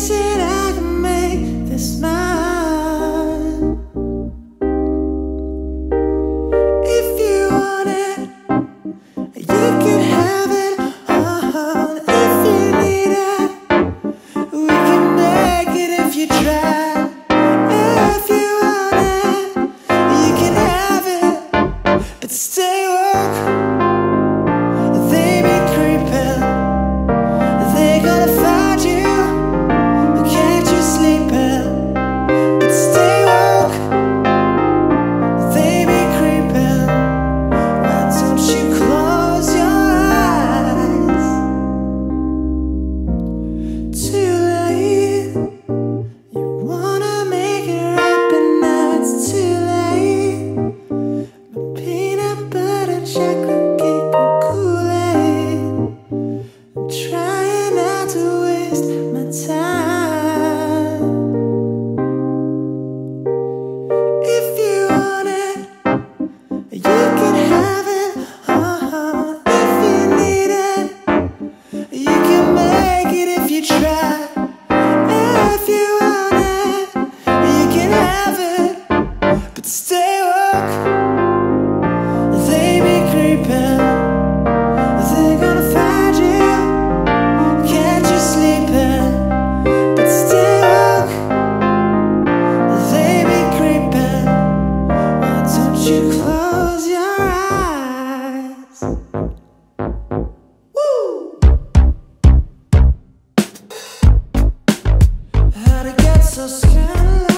fix it, I could make this mine. so strange.